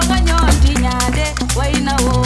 fonga nyonti nyande wainawo.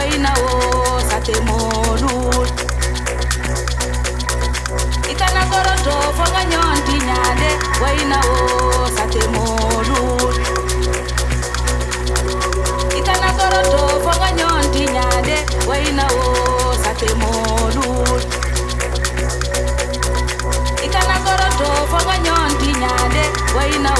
waina wo sate molu ikana goroto fonga nyonti nyade waina wo sate molu ikana goroto fonga nyonti nyade waina wo sate molu ikana goroto fonga nyonti nyade waina